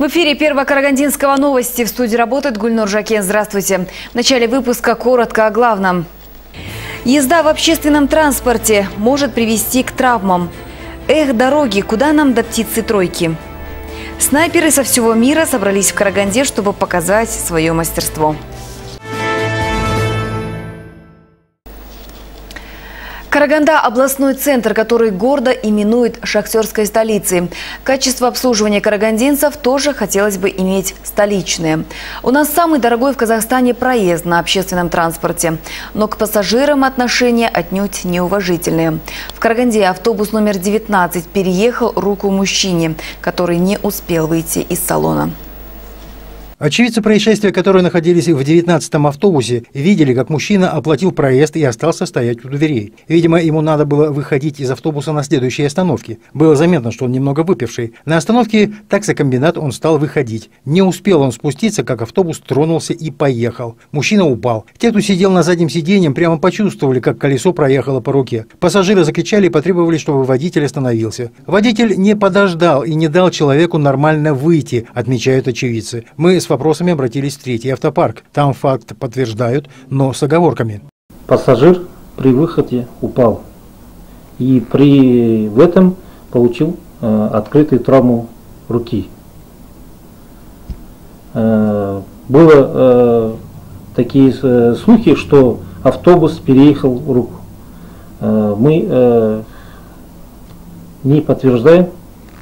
В эфире Первого Карагандинского новости. В студии работает Гульнур Жакен. Здравствуйте. В начале выпуска коротко о главном. Езда в общественном транспорте может привести к травмам. Эх, дороги, куда нам до птицы тройки? Снайперы со всего мира собрались в Караганде, чтобы показать свое мастерство. Караганда – областной центр, который гордо именует шахтерской столицей. Качество обслуживания карагандинцев тоже хотелось бы иметь столичное. У нас самый дорогой в Казахстане проезд на общественном транспорте. Но к пассажирам отношения отнюдь неуважительные. В Караганде автобус номер 19 переехал руку мужчине, который не успел выйти из салона. Очевидцы происшествия, которые находились в 19-м автобусе, видели, как мужчина оплатил проезд и остался стоять у дверей. Видимо, ему надо было выходить из автобуса на следующей остановке. Было заметно, что он немного выпивший. На остановке таксокомбинат он стал выходить. Не успел он спуститься, как автобус тронулся и поехал. Мужчина упал. Те, кто сидел на заднем сиденье, прямо почувствовали, как колесо проехало по руке. Пассажиры закричали и потребовали, чтобы водитель остановился. Водитель не подождал и не дал человеку нормально выйти, отмечают очевидцы. Мы с вопросами обратились в третий автопарк. Там факт подтверждают, но с оговорками. Пассажир при выходе упал. И при в этом получил э, открытую травму руки. Э, было э, такие э, слухи, что автобус переехал руку. Э, мы э, не подтверждаем,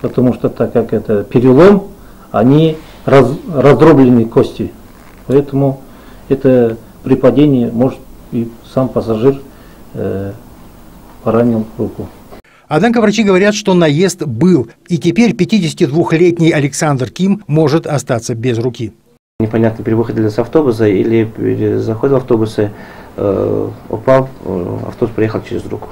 потому что так как это перелом, они раз, раздробленные кости. Поэтому это при падении может и сам пассажир э, поранил руку. Однако врачи говорят, что наезд был, и теперь 52-летний Александр Ким может остаться без руки. Непонятно, при выходе из автобуса или при заходе в автобусы э, упал, э, автобус проехал через руку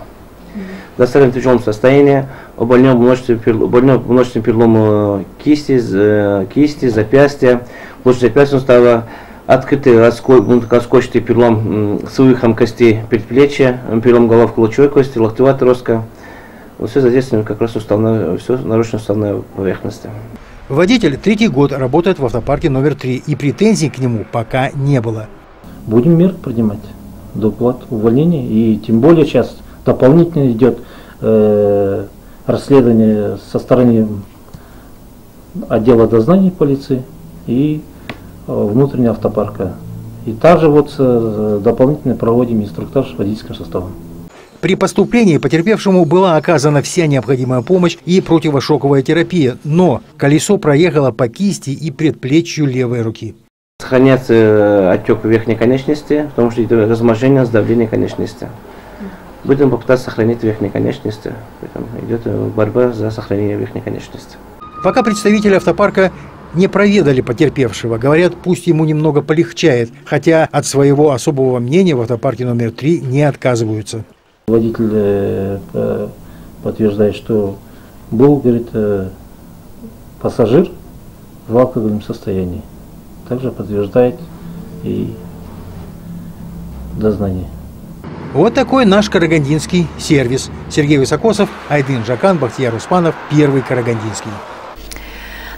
доставлен в тяжелом состоянии, у больного множественным перелом кисти, э, кисти, запястья, лучше запястья стало открытый раскочный перелом с вывихом костей предплечья, перелом головки лучевой кости, локтевая отростка. Вот все задействовано как раз уставная, все нарушена уставная поверхность. Водитель третий год работает в автопарке номер три, и претензий к нему пока не было. Будем меры принимать до уплат увольнения, и тем более сейчас дополнительно идет э, расследование со стороны отдела дознаний полиции и э, внутреннего автопарка. И также вот э, дополнительно проводим инструктаж водительским составом. При поступлении потерпевшему была оказана вся необходимая помощь и противошоковая терапия, но колесо проехало по кисти и предплечью левой руки. Сохраняется э, отек верхней конечности, потому что идет разможение с давлением конечности. Будем попытаться сохранить верхние конечности. Поэтому идет э, борьба за сохранение верхней конечности. Пока представители автопарка не проведали потерпевшего. Говорят, пусть ему немного полегчает, хотя от своего особого мнения в автопарке номер три не отказываются. Водитель э, подтверждает, что был, говорит, э, пассажир в алкогольном состоянии. Также подтверждает и дознание. Вот такой наш карагандинский сервис. Сергей Высокосов, Айдын Жакан, Бахтияр Успанов, Первый Карагандинский.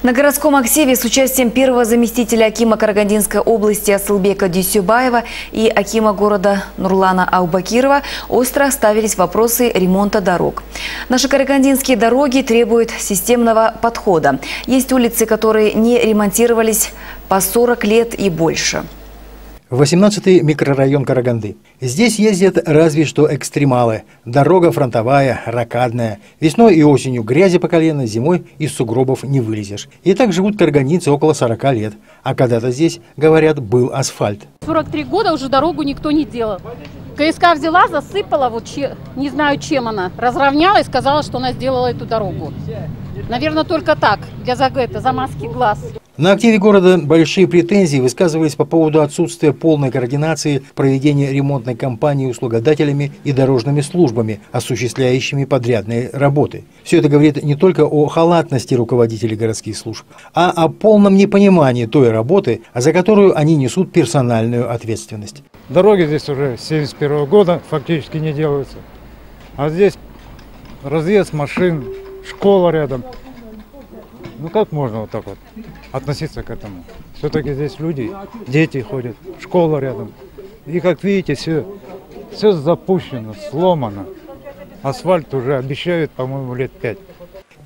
На городском активе с участием первого заместителя Акима Карагандинской области Асылбека Дюсюбаева и Акима города Нурлана Аубакирова остро ставились вопросы ремонта дорог. Наши карагандинские дороги требуют системного подхода. Есть улицы, которые не ремонтировались по 40 лет и больше. 18-й микрорайон Караганды. Здесь ездят разве что экстремалы. Дорога фронтовая, ракадная. Весной и осенью грязи по колено, зимой из сугробов не вылезешь. И так живут карагандинцы около 40 лет. А когда-то здесь, говорят, был асфальт. 43 года уже дорогу никто не делал. КСК взяла, засыпала, вот че, не знаю чем она, разровняла и сказала, что она сделала эту дорогу. Наверное, только так, для это, замазки глаз. На активе города большие претензии высказывались по поводу отсутствия полной координации проведения ремонтной кампании услугодателями и дорожными службами, осуществляющими подрядные работы. Все это говорит не только о халатности руководителей городских служб, а о полном непонимании той работы, за которую они несут персональную ответственность. Дороги здесь уже с 1971 года фактически не делаются. А здесь разъезд машин, школа рядом. Ну как можно вот так вот относиться к этому? Все-таки здесь люди, дети ходят, школа рядом. И как видите, все, все запущено, сломано. Асфальт уже обещают, по-моему, лет пять.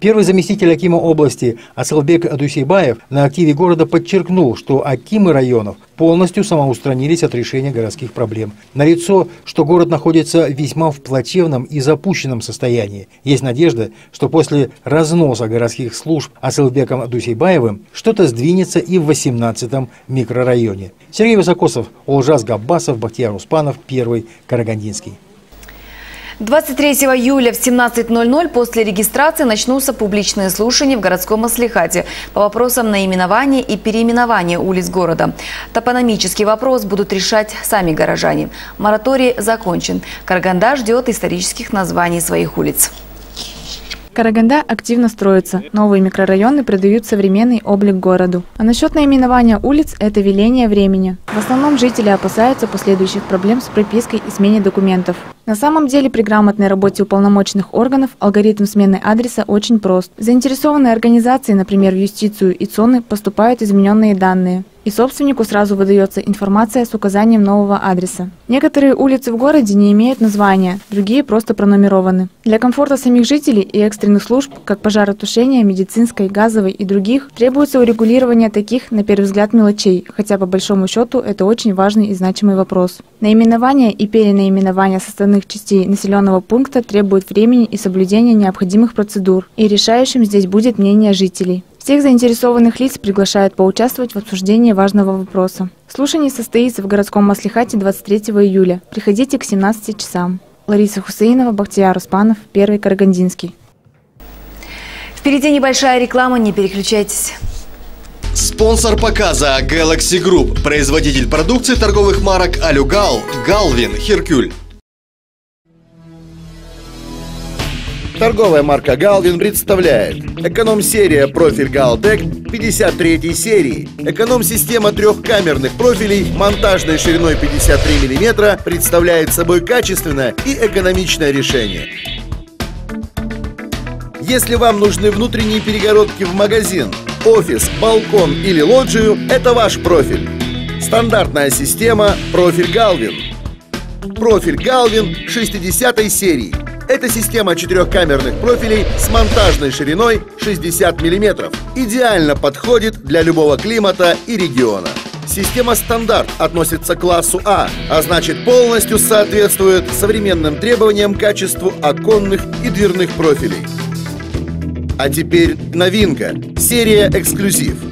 Первый заместитель Акима области Асалбек Адусейбаев на активе города подчеркнул, что Акимы районов полностью самоустранились от решения городских проблем. Нарицо, что город находится весьма в плачевном и запущенном состоянии. Есть надежда, что после разноса городских служб Асалбеком Адусейбаевым что-то сдвинется и в 18-м микрорайоне. Сергей Высокосов, Олжас Габбасов, Бахтияр Успанов, Первый, Карагандинский. 23 июля в 17.00 после регистрации начнутся публичные слушания в городском маслихате по вопросам наименования и переименования улиц города. Топономический вопрос будут решать сами горожане. Мораторий закончен. Караганда ждет исторических названий своих улиц. Караганда активно строится, новые микрорайоны придают современный облик городу. А насчет наименования улиц – это веление времени. В основном жители опасаются последующих проблем с пропиской и смене документов. На самом деле при грамотной работе уполномоченных органов алгоритм смены адреса очень прост. Заинтересованные организации, например, в юстицию и ЦОНы, поступают измененные данные. И собственнику сразу выдается информация с указанием нового адреса. Некоторые улицы в городе не имеют названия, другие просто пронумерованы. Для комфорта самих жителей и экстренных служб, как пожаротушения, медицинской, газовой и других, требуется урегулирование таких, на первый взгляд, мелочей, хотя по большому счету это очень важный и значимый вопрос. Наименование и перенаименование составных частей населенного пункта требуют времени и соблюдения необходимых процедур, и решающим здесь будет мнение жителей. Всех заинтересованных лиц приглашают поучаствовать в обсуждении важного вопроса. Слушание состоится в городском маслихате 23 июля. Приходите к 17 часам. Лариса Хусейнова, Бахтияр Успанов, Первый Карагандинский. Впереди небольшая реклама, не переключайтесь. Спонсор показа Galaxy Group, производитель продукции торговых марок Алюгал, Галвин, Херкюль. Торговая марка Galvin представляет Эконом-серия профиль Galtec 53 серии Эконом-система трехкамерных профилей монтажной шириной 53 мм представляет собой качественное и экономичное решение. Если вам нужны внутренние перегородки в магазин, офис, балкон или лоджию, это ваш профиль. Стандартная система профиль Galvin. Профиль Galvin 60 серии. Это система четырехкамерных профилей с монтажной шириной 60 мм. Идеально подходит для любого климата и региона. Система стандарт относится к классу А, а значит полностью соответствует современным требованиям качеству оконных и дверных профилей. А теперь новинка. Серия «Эксклюзив».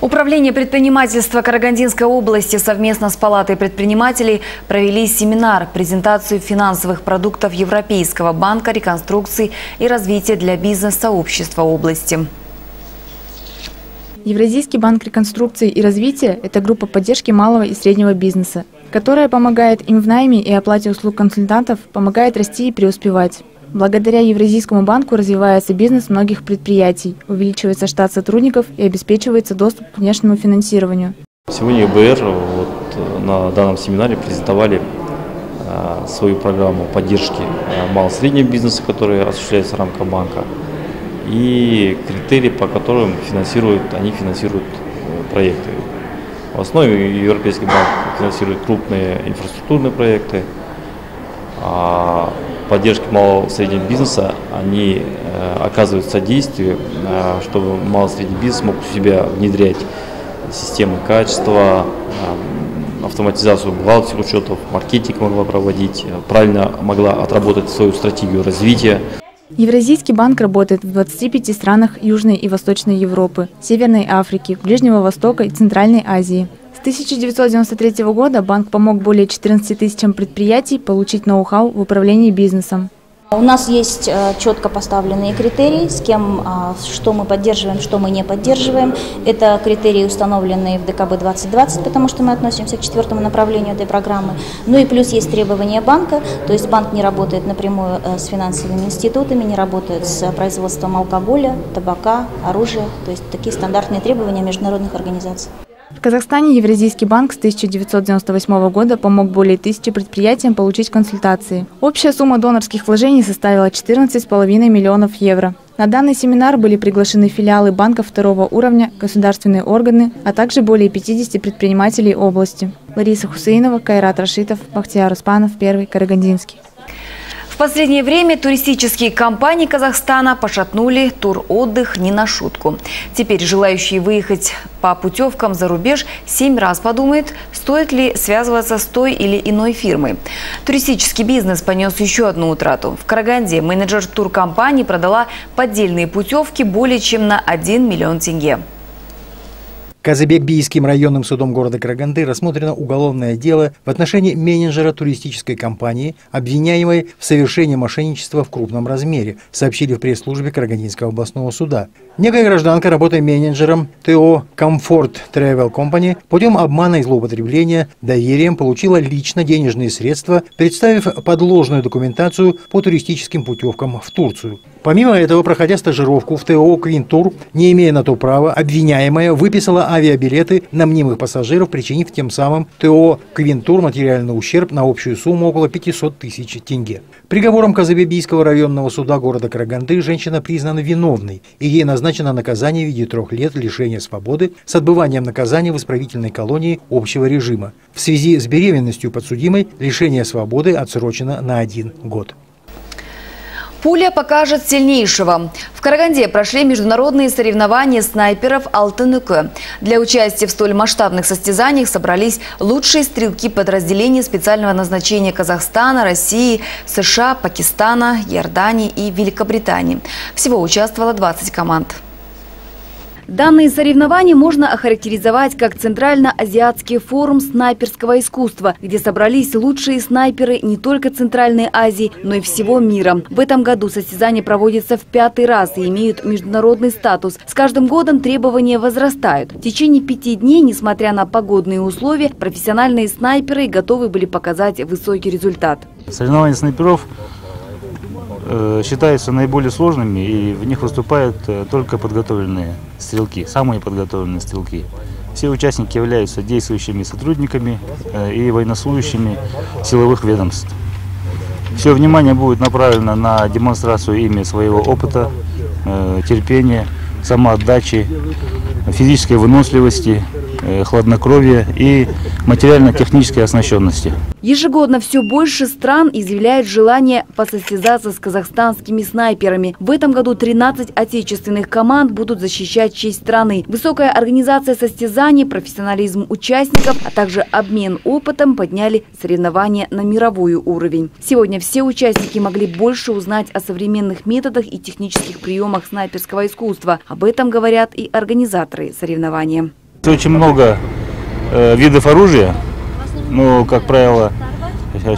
Управление предпринимательства Карагандинской области совместно с Палатой предпринимателей провели семинар, презентацию финансовых продуктов Европейского банка реконструкции и развития для бизнес-сообщества области. Евразийский банк реконструкции и развития – это группа поддержки малого и среднего бизнеса, которая помогает им в найме и оплате услуг консультантов, помогает расти и преуспевать. Благодаря Евразийскому банку развивается бизнес многих предприятий, увеличивается штат сотрудников и обеспечивается доступ к внешнему финансированию. Сегодня ЕБР вот, на данном семинаре презентовали а, свою программу поддержки а, малого-среднего бизнеса, которая осуществляется в рамках банка, и критерии, по которым финансируют, они финансируют э, проекты. В основе Европейский банк финансирует крупные инфраструктурные проекты, а поддержки малого и среднего бизнеса, они э, оказывают содействие, э, чтобы малый и средний бизнес мог у себя внедрять системы качества, э, автоматизацию бухгалтерских учетов, маркетинг могла проводить, правильно могла отработать свою стратегию развития. Евразийский банк работает в 25 странах Южной и Восточной Европы, Северной Африки, Ближнего Востока и Центральной Азии. С 1993 года банк помог более 14 тысячам предприятий получить ноу-хау в управлении бизнесом. У нас есть э, четко поставленные критерии, с кем, а, что мы поддерживаем, что мы не поддерживаем. Это критерии, установленные в ДКБ 2020, потому что мы относимся к четвертому направлению этой программы. Ну и плюс есть требования банка, то есть банк не работает напрямую э, с финансовыми институтами, не работает с производством алкоголя, табака, оружия, то есть такие стандартные требования международных организаций. В Казахстане Евразийский банк с 1998 года помог более тысячи предприятиям получить консультации. Общая сумма донорских вложений составила 14,5 миллионов евро. На данный семинар были приглашены филиалы банков второго уровня, государственные органы, а также более 50 предпринимателей области. Лариса Хусейнова, Кайрат Рашитов, Бахтияр Успанов, Первый, Карагандинский. Последнее время туристические компании Казахстана пошатнули тур-отдых не на шутку. Теперь желающие выехать по путевкам за рубеж семь раз подумают, стоит ли связываться с той или иной фирмой. Туристический бизнес понес еще одну утрату. В Караганде менеджер туркомпании продала поддельные путевки более чем на 1 миллион тенге. Казыбекбийским районным судом города Караганды рассмотрено уголовное дело в отношении менеджера туристической компании, обвиняемой в совершении мошенничества в крупном размере, сообщили в пресс-службе Карагандинского областного суда. Некая гражданка, работая менеджером ТО Comfort Travel Company, путем обмана и злоупотребления доверием получила лично денежные средства, представив подложную документацию по туристическим путевкам в Турцию. Помимо этого, проходя стажировку в ТО «Квинтур», не имея на то права, обвиняемая выписала авиабилеты на мнимых пассажиров, причинив тем самым ТО «Квинтур» материальный ущерб на общую сумму около 500 тысяч тенге. Приговором Казабебийского районного суда города Караганды женщина признана виновной, и ей назначено наказание в виде трех лет лишения свободы с отбыванием наказания в исправительной колонии общего режима. В связи с беременностью подсудимой лишение свободы отсрочено на один год. Пуля покажет сильнейшего. В Караганде прошли международные соревнования снайперов Алтыныкы. Для участия в столь масштабных состязаниях собрались лучшие стрелки подразделений специального назначения Казахстана, России, США, Пакистана, Иордании и Великобритании. Всего участвовало 20 команд. Данные соревнования можно охарактеризовать как Центрально-Азиатский форум снайперского искусства, где собрались лучшие снайперы не только Центральной Азии, но и всего мира. В этом году состязания проводятся в пятый раз и имеют международный статус. С каждым годом требования возрастают. В течение пяти дней, несмотря на погодные условия, профессиональные снайперы готовы были показать высокий результат. Соревнования снайперов Э, считаются наиболее сложными, и в них выступают э, только подготовленные стрелки, самые подготовленные стрелки. Все участники являются действующими сотрудниками э, и военнослужащими силовых ведомств. Все внимание будет направлено на демонстрацию ими своего опыта, терпения, самоотдачи, физической выносливости, хладнокровия и материально-технической оснащенности. Ежегодно все больше стран изъявляют желание посостязаться с казахстанскими снайперами. В этом году 13 отечественных команд будут защищать честь страны. Высокая организация состязаний, профессионализм участников, а также обмен опытом подняли соревнования на мировой уровень. Сегодня все участники могли больше узнать о современных методах и технических приемах снайперского искусства. Об этом говорят и организаторы соревнования. Очень много э, видов оружия, ну, как правило,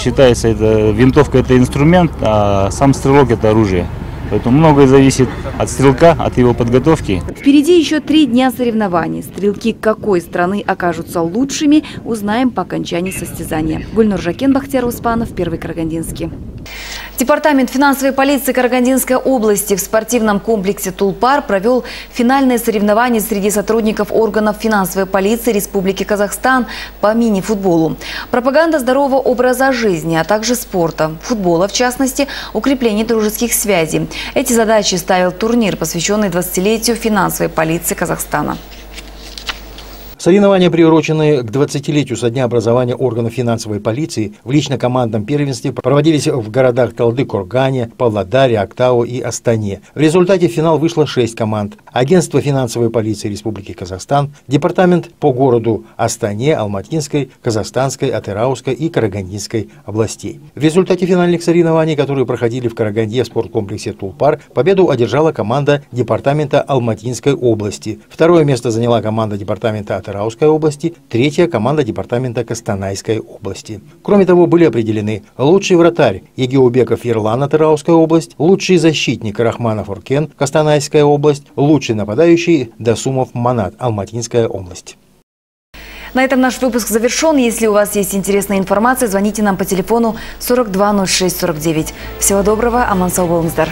считается, это винтовка это инструмент, а сам стрелок это оружие. Поэтому многое зависит от стрелка, от его подготовки. Впереди еще три дня соревнований. Стрелки какой страны окажутся лучшими, узнаем по окончании состязания. Гульнур Жакен, Бахтияр Успанов, Первый Карагандинский. Департамент финансовой полиции Карагандинской области в спортивном комплексе «Тулпар» провел финальное соревнование среди сотрудников органов финансовой полиции Республики Казахстан по мини-футболу. Пропаганда здорового образа жизни, а также спорта, футбола в частности, укрепление дружеских связей. Эти задачи ставил турнир, посвященный 20-летию финансовой полиции Казахстана. Соревнования, приуроченные к 20-летию со дня образования органов финансовой полиции, в лично-командном первенстве проводились в городах Талды, Кургане, Павлодаре, Актау и Астане. В результате в финал вышло 6 команд. Агентство финансовой полиции Республики Казахстан, департамент по городу Астане, Алматинской, Казахстанской, Атырауской и Карагандинской областей. В результате финальных соревнований, которые проходили в Караганде в спорткомплексе Тулпар, победу одержала команда департамента Алматинской области. Второе место заняла команда департамента Атырауской области, третья команда департамента Костанайской области. Кроме того, были определены лучший вратарь Егеубеков Ерлан Атырауская область, лучший защитник Рахманов Уркен Костанайская область, лучший нападающий Дасумов Манат Алматинская область. На этом наш выпуск завершен. Если у вас есть интересная информация, звоните нам по телефону 420649. Всего доброго, Аман Сауболмздар.